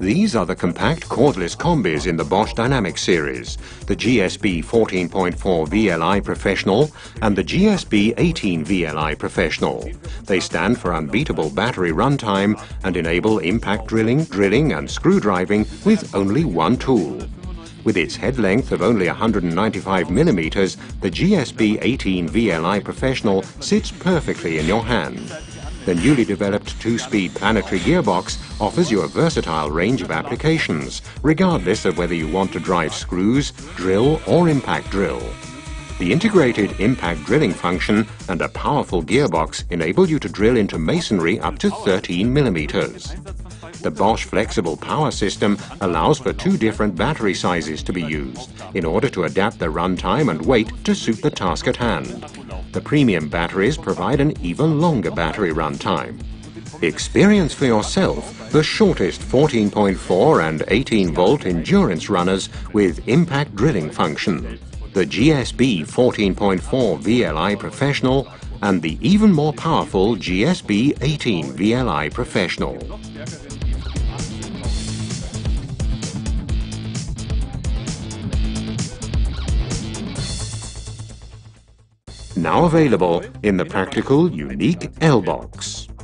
These are the compact cordless combis in the Bosch Dynamic series, the GSB 14.4 VLI Professional and the GSB 18 VLI Professional. They stand for unbeatable battery runtime and enable impact drilling, drilling and screw driving with only one tool. With its head length of only 195 millimeters, the GSB 18 VLI Professional sits perfectly in your hand. The newly developed two-speed planetary gearbox offers you a versatile range of applications, regardless of whether you want to drive screws, drill or impact drill. The integrated impact drilling function and a powerful gearbox enable you to drill into masonry up to 13 millimeters. The Bosch flexible power system allows for two different battery sizes to be used in order to adapt the runtime and weight to suit the task at hand. The premium batteries provide an even longer battery runtime. Experience for yourself the shortest 14.4 and 18 volt endurance runners with impact drilling function. The GSB 14.4 VLI Professional and the even more powerful GSB 18 VLI Professional. Now available in the practical, unique L-BOXX.